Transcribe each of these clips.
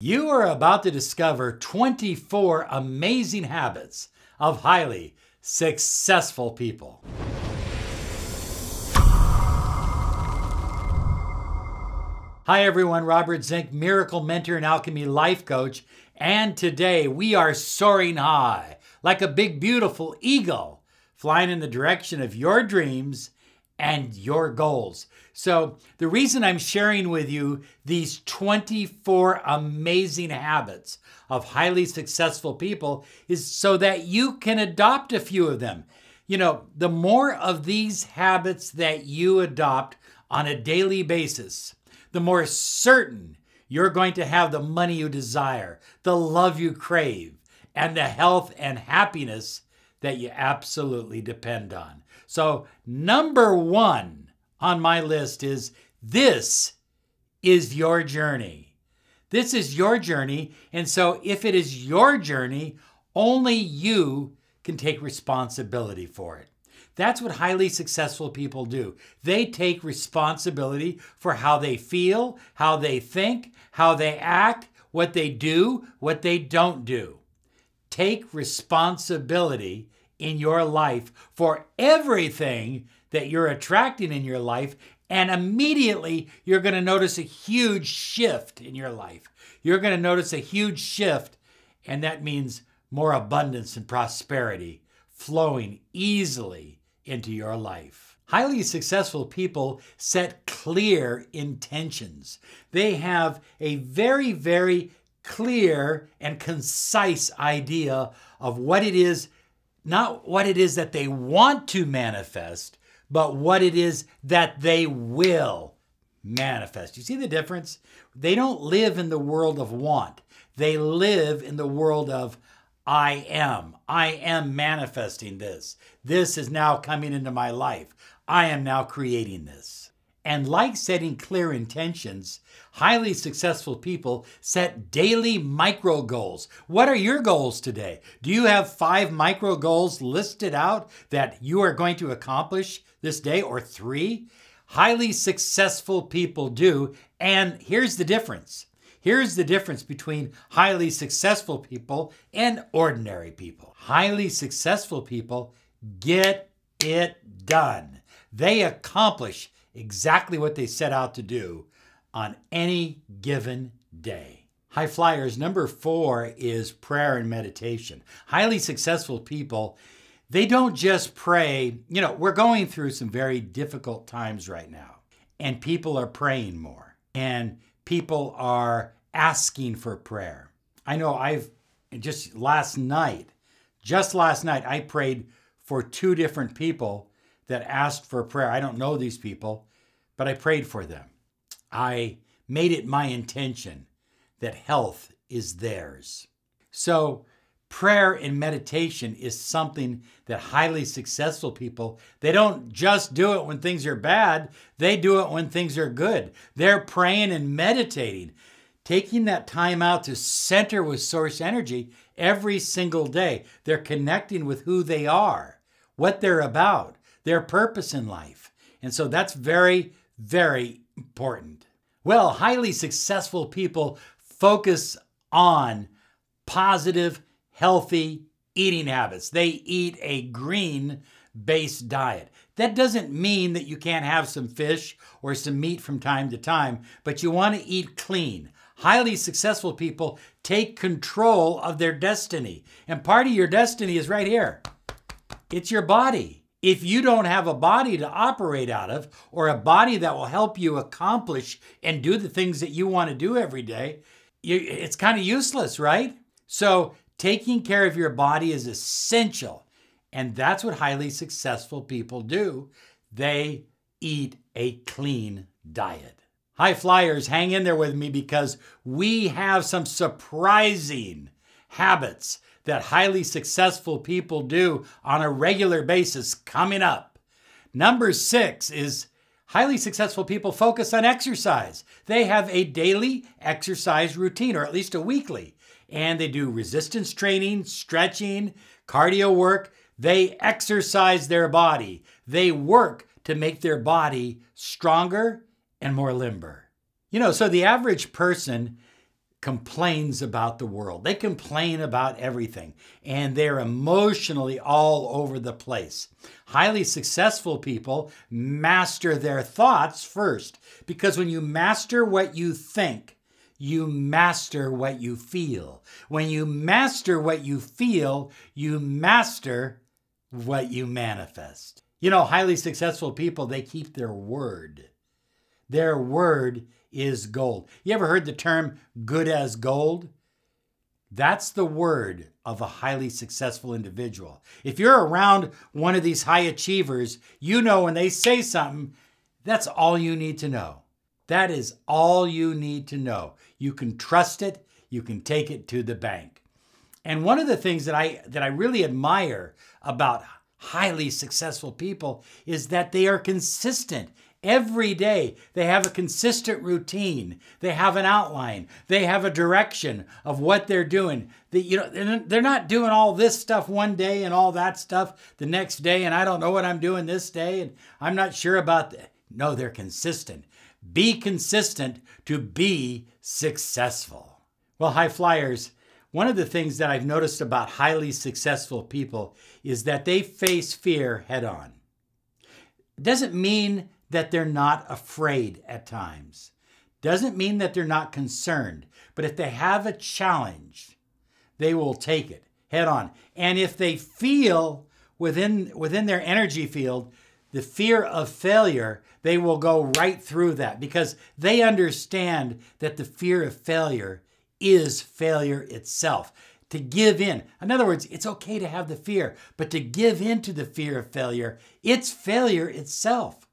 You are about to discover 24 amazing habits of highly successful people. Hi, everyone. Robert Zink, Miracle Mentor and Alchemy Life Coach. And today we are soaring high like a big, beautiful eagle, flying in the direction of your dreams and your goals. So, the reason I'm sharing with you these 24 amazing habits of highly successful people is so that you can adopt a few of them. You know, the more of these habits that you adopt on a daily basis, the more certain you're going to have the money you desire, the love you crave, and the health and happiness that you absolutely depend on. So, number one on my list is this is your journey. This is your journey. And so, if it is your journey, only you can take responsibility for it. That's what highly successful people do. They take responsibility for how they feel, how they think, how they act, what they do, what they don't do. Take responsibility in your life for everything that you're attracting in your life. And immediately you're going to notice a huge shift in your life. You're going to notice a huge shift, and that means more abundance and prosperity flowing easily into your life. Highly successful people set clear intentions. They have a very, very clear and concise idea of what it is, not what it is that they want to manifest, but what it is that they will manifest. You see the difference? They don't live in the world of want, they live in the world of I am. I am manifesting this. This is now coming into my life. I am now creating this. And like setting clear intentions, highly successful people set daily micro goals. What are your goals today? Do you have five micro goals listed out that you are going to accomplish this day or three? Highly successful people do. And here's the difference Here's the difference between highly successful people and ordinary people. Highly successful people get it done. They accomplish exactly what they set out to do on any given day. High flyers, number four is prayer and meditation. Highly successful people, they don't just pray. You know, we're going through some very difficult times right now, and people are praying more, and people are asking for prayer. I know I've just last night, just last night, I prayed for two different people that asked for prayer. I don't know these people, but I prayed for them. I made it my intention that health is theirs. So, prayer and meditation is something that highly successful people they don't just do it when things are bad they do it when things are good they're praying and meditating taking that time out to center with source energy every single day. They're connecting with who they are, what they're about, their purpose in life. And so that's very, very important. Well, highly successful people focus on positive, healthy eating habits. They eat a green based diet. That doesn't mean that you can't have some fish or some meat from time to time, but you want to eat clean highly successful people take control of their destiny. And part of your destiny is right here it's your body. If you don't have a body to operate out of, or a body that will help you accomplish and do the things that you want to do every day, you, it's kind of useless, right? So, taking care of your body is essential. And that's what highly successful people do. They eat a clean diet. High flyers, hang in there with me because we have some surprising habits that highly successful people do on a regular basis coming up. Number six is highly successful people focus on exercise. They have a daily exercise routine, or at least a weekly, and they do resistance training, stretching, cardio work. They exercise their body. They work to make their body stronger and more limber. You know, so the average person complains about the world. They complain about everything and they're emotionally all over the place. Highly successful people master their thoughts first because when you master what you think, you master what you feel. When you master what you feel, you master what you manifest. You know, highly successful people, they keep their word. Their word is gold. You ever heard the term good as gold? That's the word of a highly successful individual. If you're around one of these high achievers, you know when they say something, that's all you need to know. That is all you need to know. You can trust it, you can take it to the bank. And one of the things that I that I really admire about highly successful people is that they are consistent Every day they have a consistent routine. They have an outline. They have a direction of what they're doing. They, you know, they're not doing all this stuff one day and all that stuff the next day. And I don't know what I'm doing this day, and I'm not sure about that. No, they're consistent. Be consistent to be successful. Well, high flyers, one of the things that I've noticed about highly successful people is that they face fear head on. It doesn't mean that they're not afraid at times. Doesn't mean that they're not concerned, but if they have a challenge, they will take it head on. And if they feel within within their energy field the fear of failure, they will go right through that because they understand that the fear of failure is failure itself. To give in. In other words, it's okay to have the fear, but to give in to the fear of failure, it's failure itself.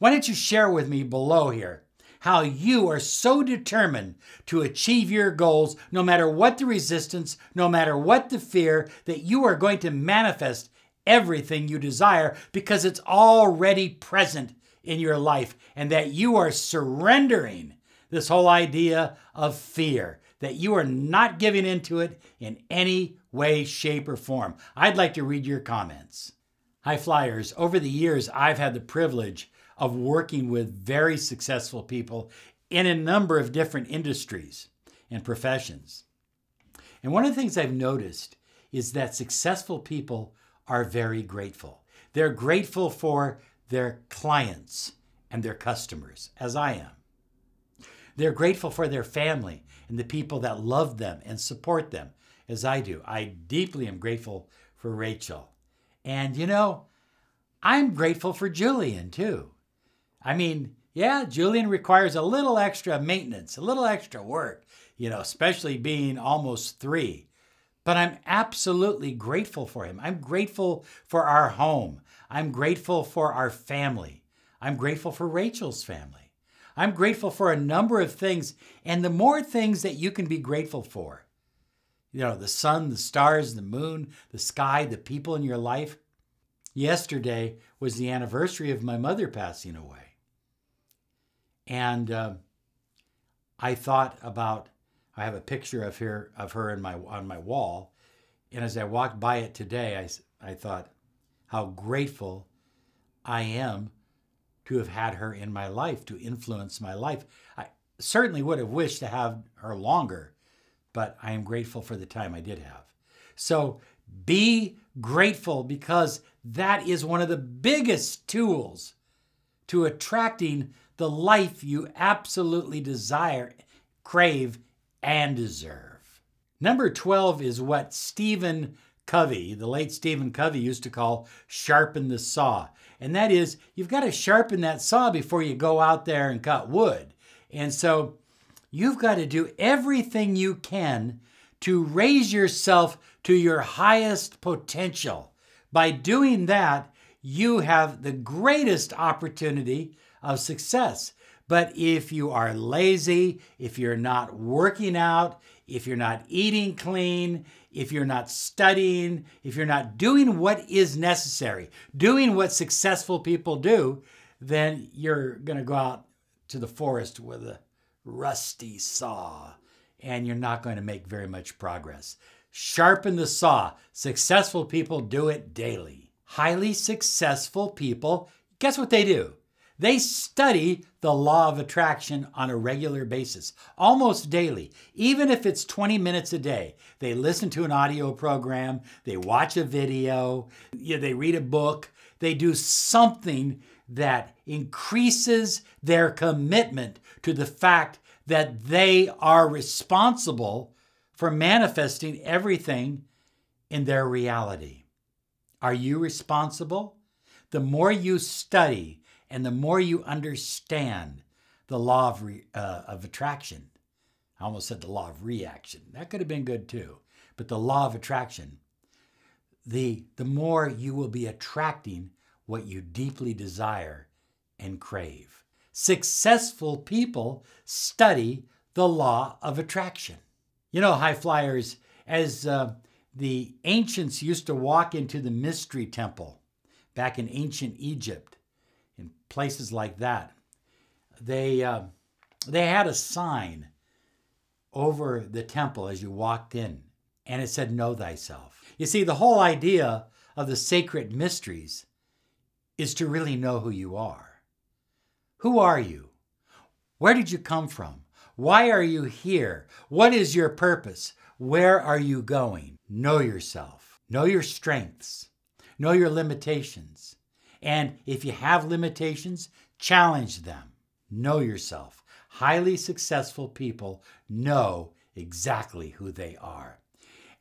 Why don't you share with me below here how you are so determined to achieve your goals, no matter what the resistance, no matter what the fear, that you are going to manifest everything you desire because it's already present in your life, and that you are surrendering this whole idea of fear, that you are not giving into it in any way, shape, or form. I'd like to read your comments. High Flyers, over the years, I've had the privilege of working with very successful people in a number of different industries and professions. And one of the things I've noticed is that successful people are very grateful. They're grateful for their clients and their customers, as I am. They're grateful for their family and the people that love them and support them, as I do. I deeply am grateful for Rachel. And you know, I'm grateful for Julian too. I mean, yeah, Julian requires a little extra maintenance, a little extra work, you know, especially being almost three. But I'm absolutely grateful for him. I'm grateful for our home. I'm grateful for our family. I'm grateful for Rachel's family. I'm grateful for a number of things. And the more things that you can be grateful for, you know, the sun, the stars, the moon, the sky, the people in your life. Yesterday was the anniversary of my mother passing away. And uh, I thought about I have a picture of her of her in my on my wall, and as I walked by it today, I I thought how grateful I am to have had her in my life to influence my life. I certainly would have wished to have her longer, but I am grateful for the time I did have. So be grateful because that is one of the biggest tools to attracting the life you absolutely desire, crave, and deserve. Number 12 is what Stephen Covey, the late Stephen Covey, used to call sharpen the saw. And that is, you've got to sharpen that saw before you go out there and cut wood. And so you've got to do everything you can to raise yourself to your highest potential. By doing that, you have the greatest opportunity of success. But if you are lazy, if you're not working out, if you're not eating clean, if you're not studying, if you're not doing what is necessary, doing what successful people do, then you're going to go out to the forest with a rusty saw and you're not going to make very much progress. Sharpen the saw. Successful people do it daily. Highly successful people, guess what they do? They study the law of attraction on a regular basis, almost daily, even if it's 20 minutes a day. They listen to an audio program, they watch a video, they read a book, they do something that increases their commitment to the fact that they are responsible for manifesting everything in their reality. Are you responsible? The more you study and the more you understand the law of, re, uh, of attraction, I almost said the law of reaction. That could have been good too. But the law of attraction, the, the more you will be attracting what you deeply desire and crave. Successful people study the law of attraction. You know, high flyers, as uh, the ancients used to walk into the mystery temple back in ancient Egypt, in places like that, they, uh, they had a sign over the temple as you walked in, and it said, Know thyself. You see, the whole idea of the sacred mysteries is to really know who you are. Who are you? Where did you come from? Why are you here? What is your purpose? Where are you going? Know yourself. Know your strengths. Know your limitations. And if you have limitations, challenge them. Know yourself. Highly successful people know exactly who they are.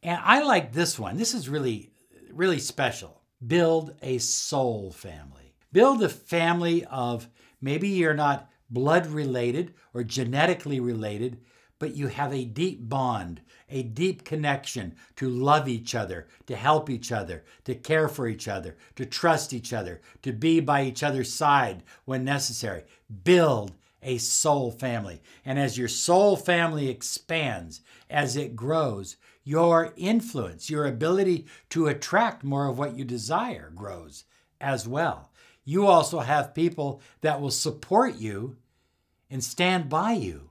And I like this one. This is really, really special. Build a soul family. Build a family of maybe you're not blood related or genetically related, but you have a deep bond, a deep connection to love each other, to help each other, to care for each other, to trust each other, to be by each other's side when necessary. Build a soul family. And as your soul family expands, as it grows, your influence, your ability to attract more of what you desire grows as well. You also have people that will support you and stand by you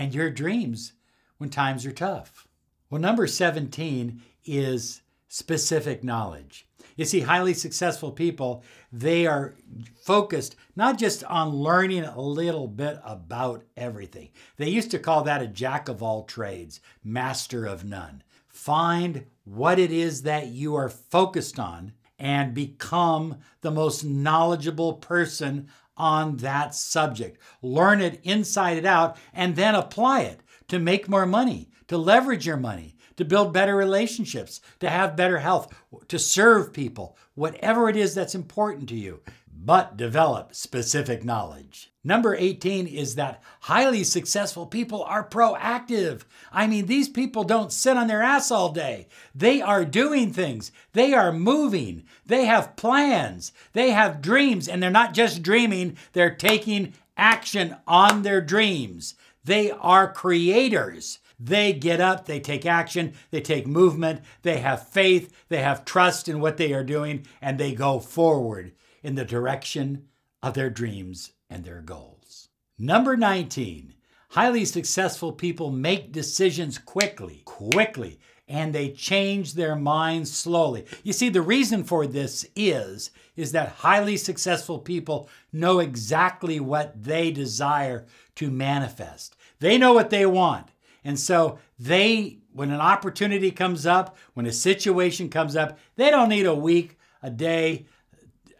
and your dreams when times are tough. Well, number 17 is specific knowledge. You see, highly successful people, they are focused not just on learning a little bit about everything. They used to call that a jack of all trades, master of none. Find what it is that you are focused on and become the most knowledgeable person on that subject. Learn it inside and out and then apply it to make more money, to leverage your money, to build better relationships, to have better health, to serve people, whatever it is that's important to you but develop specific knowledge. Number 18 is that highly successful people are proactive. I mean, these people don't sit on their ass all day. They are doing things, they are moving, they have plans, they have dreams, and they're not just dreaming, they're taking action on their dreams. They are creators. They get up, they take action, they take movement, they have faith, they have trust in what they are doing, and they go forward in the direction of their dreams and their goals. Number 19, highly successful people make decisions quickly, quickly, and they change their minds slowly. You see, the reason for this is, is that highly successful people know exactly what they desire to manifest. They know what they want. And so they, when an opportunity comes up, when a situation comes up, they don't need a week, a day,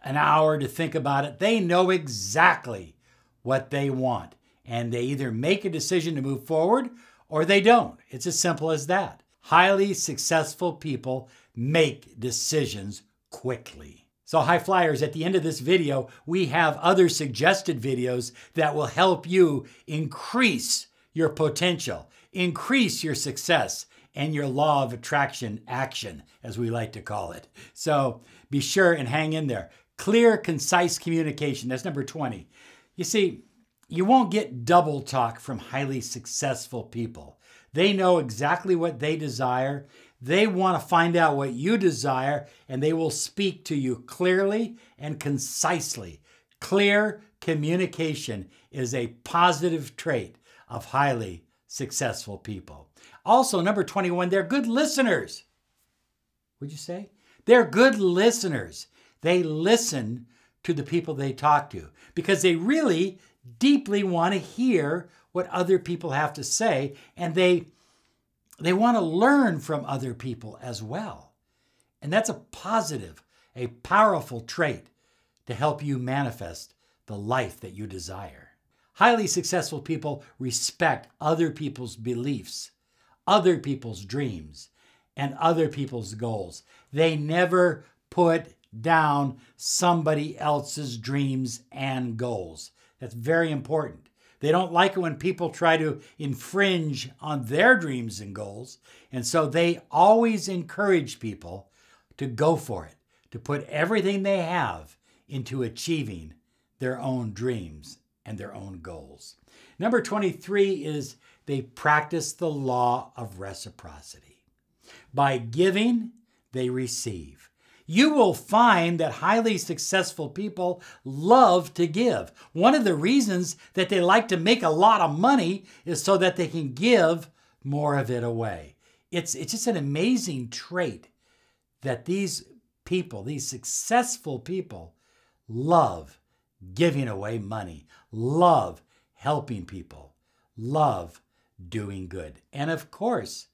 an hour to think about it. They know exactly what they want. And they either make a decision to move forward or they don't. It's as simple as that. Highly successful people make decisions quickly. So, high flyers, at the end of this video, we have other suggested videos that will help you increase your potential, increase your success, and your law of attraction action, as we like to call it. So, be sure and hang in there. Clear, concise communication. That's number 20. You see, you won't get double talk from highly successful people. They know exactly what they desire. They want to find out what you desire, and they will speak to you clearly and concisely. Clear communication is a positive trait of highly successful people. Also, number 21, they're good listeners. Would you say? They're good listeners. They listen to the people they talk to because they really deeply want to hear what other people have to say and they they want to learn from other people as well. And that's a positive, a powerful trait to help you manifest the life that you desire. Highly successful people respect other people's beliefs, other people's dreams, and other people's goals. They never put down somebody else's dreams and goals. That's very important. They don't like it when people try to infringe on their dreams and goals. And so they always encourage people to go for it, to put everything they have into achieving their own dreams and their own goals. Number 23 is they practice the law of reciprocity. By giving, they receive you will find that highly successful people love to give. One of the reasons that they like to make a lot of money is so that they can give more of it away. It's, it's just an amazing trait that these people, these successful people, love giving away money, love helping people, love doing good. And of course,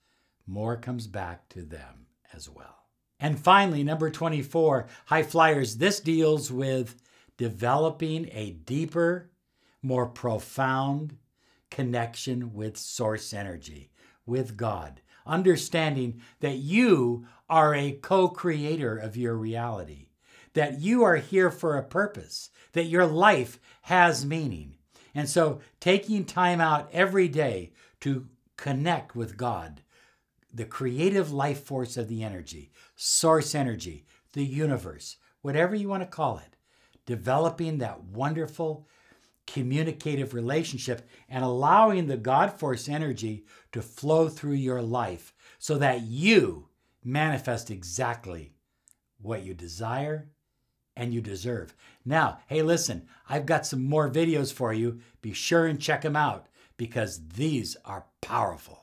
more comes back to them as well. And finally, number 24, high flyers. This deals with developing a deeper, more profound connection with source energy, with God. Understanding that you are a co creator of your reality, that you are here for a purpose, that your life has meaning. And so, taking time out every day to connect with God, the creative life force of the energy, source energy, the universe, whatever you want to call it, developing that wonderful communicative relationship and allowing the God force energy to flow through your life so that you manifest exactly what you desire and you deserve. Now, hey, listen, I've got some more videos for you. Be sure and check them out because these are powerful.